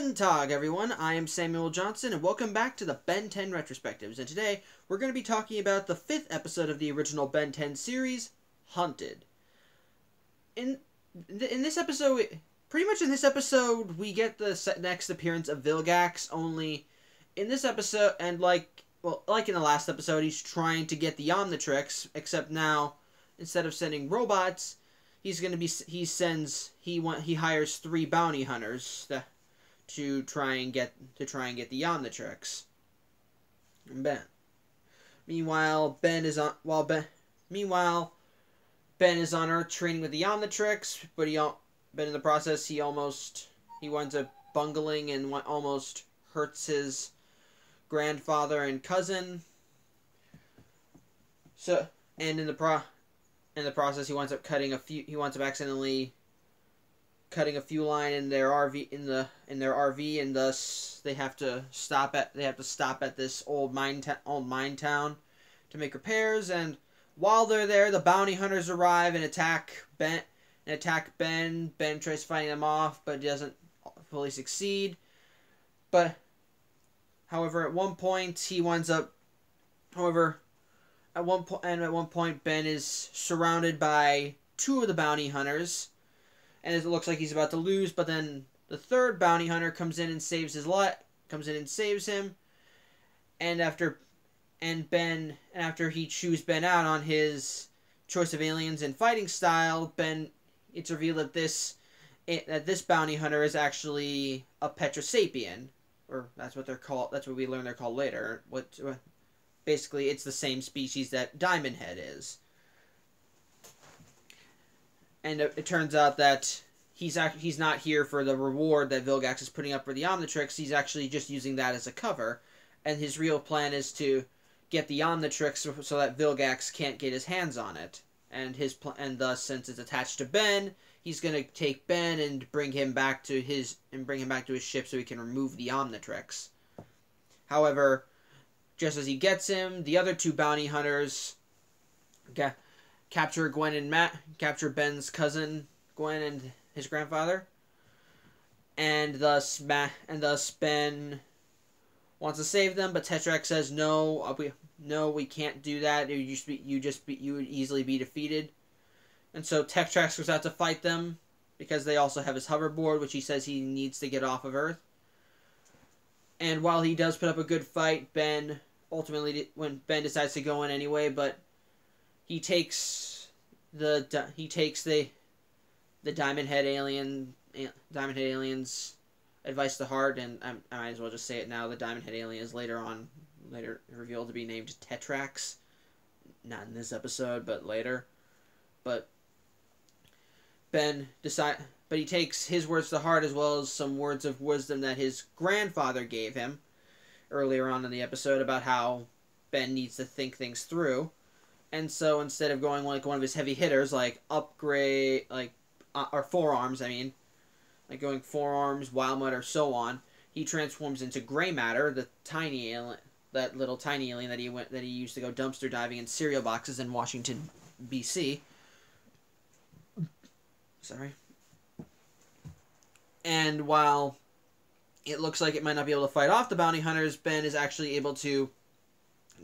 Guten Tag, everyone. I am Samuel Johnson, and welcome back to the Ben 10 Retrospectives. And today, we're going to be talking about the fifth episode of the original Ben 10 series, Hunted. In in this episode, pretty much in this episode, we get the next appearance of Vilgax. Only in this episode, and like well, like in the last episode, he's trying to get the Omnitrix. Except now, instead of sending robots, he's going to be he sends he want he hires three bounty hunters that to try and get to try and get the Omnitrix. And Ben. Meanwhile, Ben is on while Ben meanwhile Ben is on Earth training with the Omnitrix, but he but in the process he almost he winds up bungling and almost hurts his grandfather and cousin. So and in the pro in the process he winds up cutting a few he winds up accidentally cutting a fuel line in their RV in the in their RV, and thus they have to stop at they have to stop at this old mine ta- old mine town to make repairs. And while they're there, the bounty hunters arrive and attack Ben and attack Ben. Ben tries fighting them off, but doesn't fully succeed. But however, at one point he winds up. However, at one point and at one point Ben is surrounded by two of the bounty hunters and it looks like he's about to lose, but then the third bounty hunter comes in and saves his life, comes in and saves him, and after, and Ben, and after he chews Ben out on his choice of aliens and fighting style, Ben, it's revealed that this, it, that this bounty hunter is actually a Petrosapien, or that's what they're called. That's what we learn they're called later. What, basically, it's the same species that Diamond Head is and it, it turns out that he's act- he's not here for the reward that Vilgax is putting up for the Omnitrix. He's actually just using that as a cover, and his real plan is to get the Omnitrix so, that Vilgax can't get his hands on it. And his pl- and thus, since it's attached to Ben, he's gonna take Ben and bring him back to his and bring him back to his ship so he can remove the Omnitrix. However, just as he gets him, the other two bounty hunters. Okay, capture Gwen and Max, capture Ben's cousin Gwen and his grandfather, and thus Max and thus Ben wants to save them, but Tetrax says no, uh, we no, we can't do that. You just be, you just be, you would easily be defeated, and so Tetrax goes out to fight them because they also have his hoverboard, which he says he needs to get off of Earth. And while he does put up a good fight, Ben ultimately when Ben decides to go in anyway, but he takes the he takes the the Diamond Head alien Diamond Head aliens advice to heart, and I, I might as well just say it now. The Diamond Head alien is later on later revealed to be named Tetrax. Not in this episode, but later. But Ben decide, but he takes his words to heart as well as some words of wisdom that his grandfather gave him earlier on in the episode about how Ben needs to think things through. And so instead of going like one of his heavy hitters, like upgrade, like uh, or Four Arms, I mean, like going Four Arms, wild mud, or so on, he transforms into gray matter, the tiny alien, that little tiny alien that he went that he used to go dumpster diving in cereal boxes in Washington, B.C. Sorry. And while it looks like it might not be able to fight off the bounty hunters, Ben is actually able to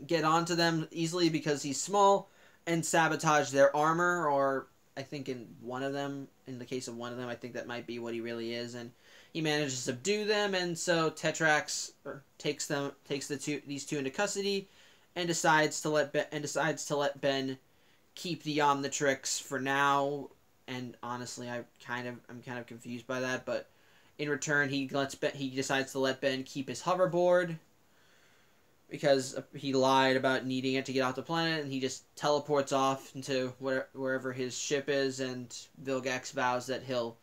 get onto them easily because he's small and sabotage their armor or I think in one of them in the case of one of them I think that might be what he really is and he manages to subdue them and so Tetrax takes them takes the two these two into custody and decides to let Ben and decides to let Ben keep the Omnitrix for now and honestly I kind of I'm kind of confused by that but in return he lets Ben he decides to let Ben keep his hoverboard because he lied about needing it to get off the planet, and he just teleports off into where, wherever his ship is, and Vilgax vows that he'll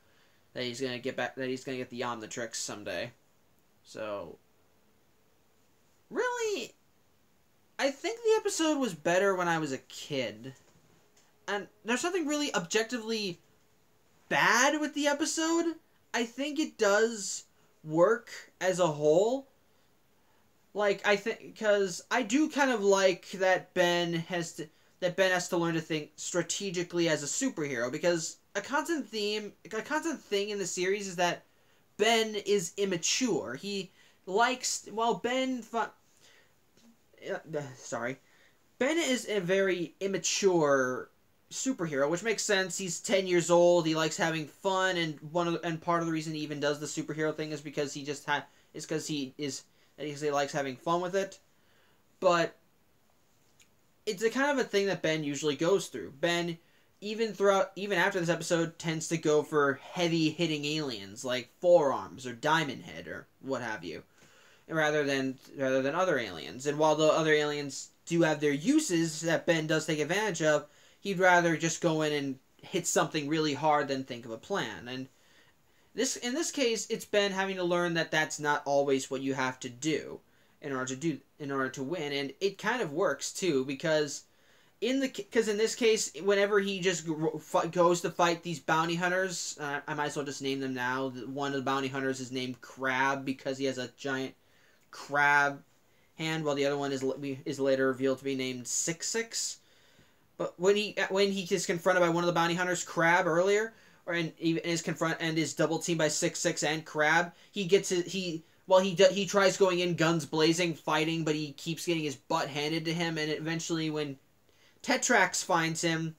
that he's gonna get back that he's gonna get the Omnitrix someday. So, really, I think the episode was better when I was a kid, and there's nothing really objectively bad with the episode. I think it does work as a whole like I think because I do kind of like that Ben has to that Ben has to learn to think strategically as a superhero because a constant theme, a constant thing in the series is that Ben is immature. He likes well Ben. Uh, sorry, Ben is a very immature superhero, which makes sense. He's ten years old. He likes having fun, and one of and part of the reason he even does the superhero thing is because he just ha- is because he is because he likes having fun with it. But it's a kind of a thing that Ben usually goes through. Ben, even throughout, even after this episode, tends to go for heavy hitting aliens like Four-Arms or Diamond Head or what have you, rather than rather than other aliens. And while the other aliens do have their uses that Ben does take advantage of, he'd rather just go in and hit something really hard than think of a plan. And this in this case, it's Ben having to learn that that's not always what you have to do in order to do in order to win and it kind of works too because in the because in this case whenever he just goes to fight these bounty hunters uh, i might as well just name them now. One of the bounty hunters is named Kraab because he has a giant crab hand while the other one is is later revealed to be named SixSix. But when he when he is confronted by one of the bounty hunters Kraab earlier or and is confront and is double teamed by SixSix and Kraab. He gets his, he well, he do, he tries going in guns blazing, fighting, but he keeps getting his butt handed to him, and eventually, when Tetrax finds him,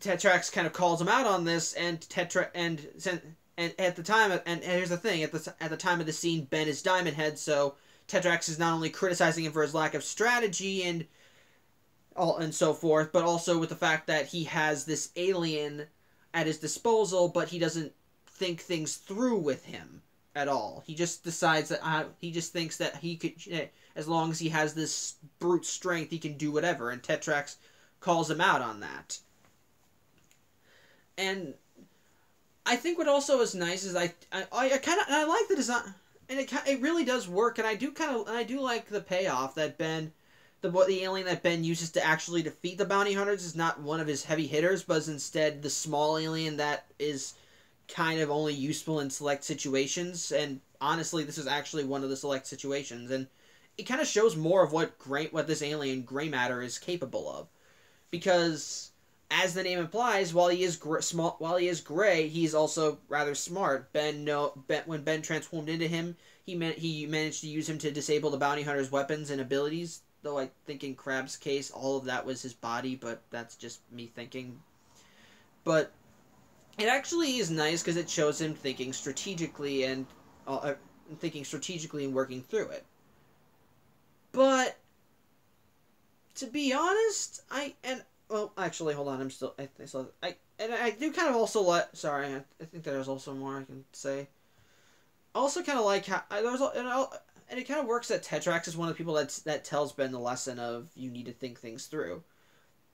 Tetrax kind of calls him out on this, and Tetra and and at the time, and here's the thing: at the at the time of the scene, Ben is Diamond Head, so Tetrax is not only criticizing him for his lack of strategy and all and so forth, but also with the fact that he has this alien at his disposal, but he doesn't think things through with him at all. He just decides that uh, he just thinks that he could, eh, as long as he has this brute strength, he can do whatever. And Tetrax calls him out on that. And I think what also is nice is I I, I kind of I like the design, and it it really does work. And I do kind of I do like the payoff that Ben. The, the alien that Ben uses to actually defeat the bounty hunters is not one of his heavy hitters, but is instead the small alien that is kind of only useful in select situations. And honestly, this is actually one of the select situations, and it kind of shows more of what gray what this alien gray matter is capable of, because as the name implies, while he is gr- small, while he is gray, he's also rather smart. Ben no ben, when Ben transformed into him, he meant he managed to use him to disable the bounty hunter's weapons and abilities. Though I think in Kraab's case, all of that was his body, but that's just me thinking. But it actually is nice because it shows him thinking strategically and uh, uh, thinking strategically and working through it. But to be honest, I and well, actually, hold on. I'm still I, I still I and I do kind of also let. Sorry, I, I think there's also more I can say. Also, kind of like how there's and, and it kind of works that Tetrax is one of the people that that tells Ben the lesson of you need to think things through,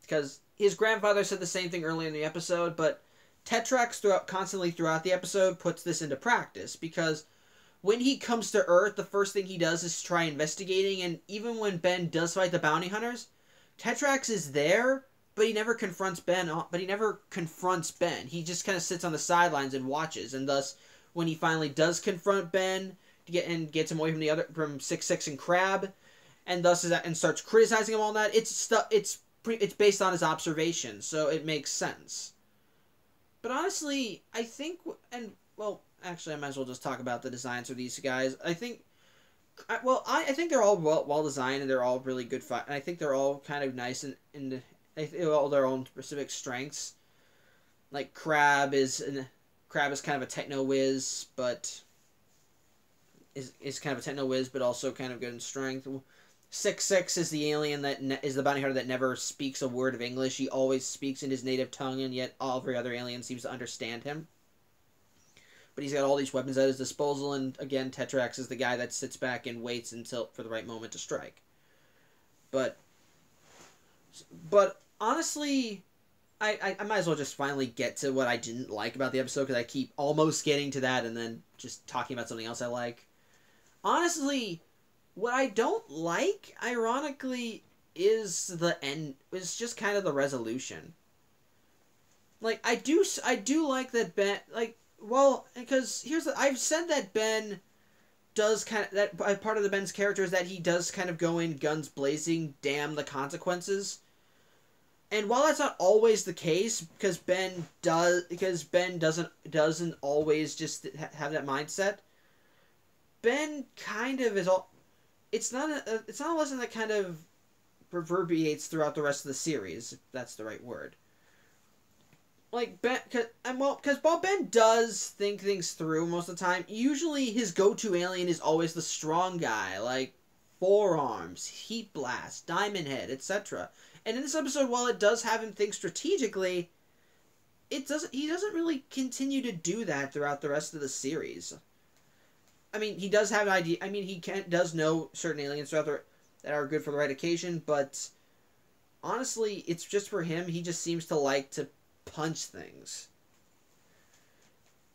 because his grandfather said the same thing early in the episode, but Tetrax throughout constantly throughout the episode puts this into practice because when he comes to Earth, the first thing he does is try investigating, and even when Ben does fight the bounty hunters, Tetrax is there, but he never confronts Ben. Uh, but he never confronts Ben. He just kind of sits on the sidelines and watches, and thus, when he finally does confront Ben, get and gets him away from the other from SixSix and Kraab, and thus is that, and starts criticizing him all that. It's stuff. It's pre, it's based on his observations, so it makes sense. But honestly, I think, and well, actually, I might as well just talk about the designs of these guys. I think, I, well, I, I think they're all well, well designed and they're all really good fight. And I think they're all kind of nice and in, in all their own specific strengths. Like Kraab is an, Kraab is kind of a techno whiz, but is is kind of a techno whiz, but also kind of good in strength. SixSix is the alien that ne- is the bounty hunter that never speaks a word of English. He always speaks in his native tongue, and yet all every other alien seems to understand him. But he's got all these weapons at his disposal, and again, Tetrax is the guy that sits back and waits until for the right moment to strike. But, but honestly, I, I, I might as well just finally get to what I didn't like about the episode because I keep almost getting to that and then just talking about something else I like. Honestly, what I don't like, ironically, is the end. Is just kind of the resolution. Like I do, I do like that Ben. Like well, because here's the, I've said that Ben does kind of that uh, part of the Ben's character is that he does kind of go in guns blazing, damn the consequences. And while that's not always the case, because Ben does, because Ben doesn't doesn't always just have that mindset. Ben kind of is all. It's not a. It's not a lesson that kind of reverberates throughout the rest of the series. If that's the right word. Like Ben, cause, and well, because while Ben does think things through most of the time, usually his go-to alien is always the strong guy, like Four Arms, heat blast, diamond head, etc. And in this episode, while it does have him think strategically, it doesn't. He doesn't really continue to do that throughout the rest of the series. I mean, he does have an idea. I mean, he can does know certain aliens throughout the, that are good for the right occasion, but honestly, it's just for him. He just seems to like to punch things.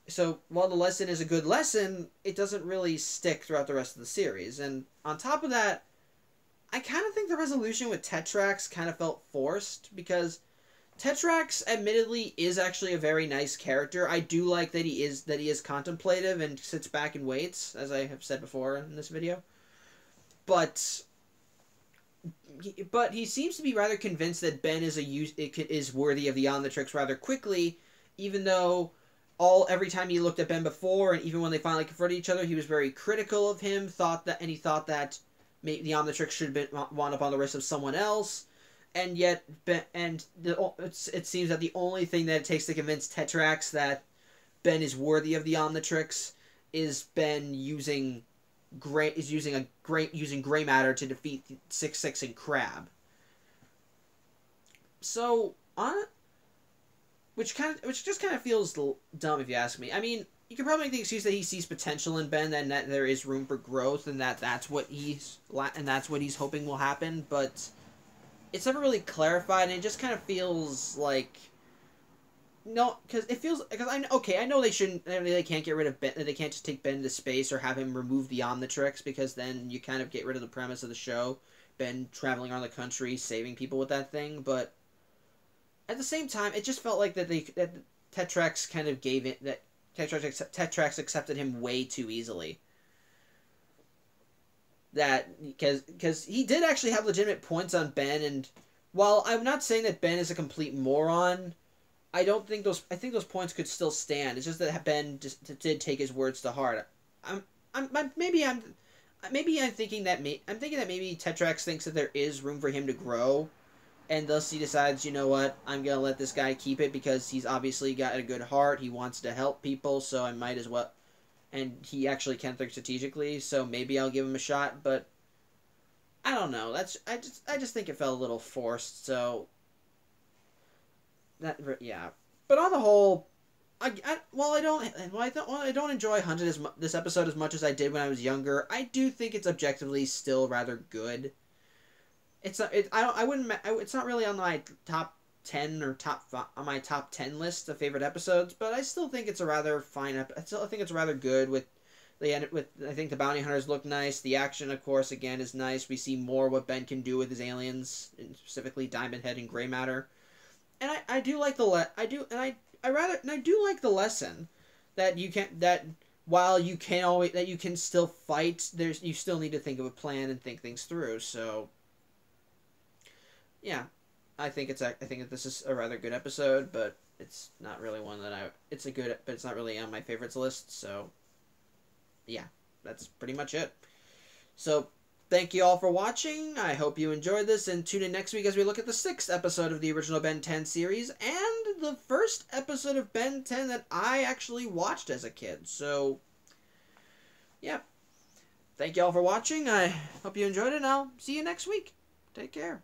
So while the lesson is a good lesson, it doesn't really stick throughout the rest of the series. And on top of that, I kind of think the resolution with Tetrax kind of felt forced because Tetrax admittedly is actually a very nice character. I do like that he is that he is contemplative and sits back and waits, as I have said before in this video. But but he seems to be rather convinced that Ben is a use is worthy of the Omnitrix rather quickly, even though all every time he looked at Ben before, and even when they finally confronted each other, he was very critical of him. Thought that, and he thought that maybe the Omnitrix should have been wound up on the wrist of someone else. And yet, and the, it seems that the only thing that it takes to convince Tetrax that Ben is worthy of the Omnitrix is Ben using gray is using a gray using gray matter to defeat SixSix and Kraab. So on, which kind of which just kind of feels dumb if you ask me. I mean, you could probably make the excuse that he sees potential in Ben and that there is room for growth and that that's what he's and that's what he's hoping will happen, but it's never really clarified and it just kind of feels like no, because it feels because I okay I know they shouldn't they can't get rid of Ben they can't just take Ben to space or have him remove the Omnitrix because then you kind of get rid of the premise of the show Ben traveling around the country saving people with that thing but at the same time it just felt like that they that Tetrax kind of gave it that Tetrax Tetrax accepted him way too easily that because because he did actually have legitimate points on Ben and while I'm not saying that Ben is a complete moron I don't think those. I think those points could still stand. It's just that Ben just did take his words to heart. I'm. I'm. I'm maybe I'm. Maybe I'm thinking that. May, I'm thinking that maybe Tetrax thinks that there is room for him to grow, and thus he decides, you know what, I'm gonna let this guy keep it because he's obviously got a good heart. He wants to help people, so I might as well. And he actually can think strategically, so maybe I'll give him a shot. But I don't know. That's I just I just think it felt a little forced. So that yeah. But on the whole, I, I well I don't well I don't well, I don't enjoy Hunted as this episode as much as I did when I was younger. I do think it's objectively still rather good. It's not. It, I don't. I wouldn't. It's not really on my top ten or top five, on my top ten list of favorite episodes, but I still think it's a rather fine. Ep- I still think it's rather good with the end with I think the bounty hunters look nice. The action, of course, again is nice. We see more what Ben can do with his aliens, specifically Diamond Head and Gray Matter and I, I do like the le- I do and I I rather and I do like the lesson that you can that while you can always that you can still fight there's you still need to think of a plan and think things through so yeah I think it's I think that this is a rather good episode but it's not really one that I it's a good but it's not really on my favorites list so yeah that's pretty much it so Thank you all for watching. I hope you enjoyed this and tune in next week as we look at the sixth episode of the original Ben 10 series and the first episode of Ben 10 that I actually watched as a kid. So, yeah. Thank you all for watching. I hope you enjoyed it and I'll see you next week. Take care.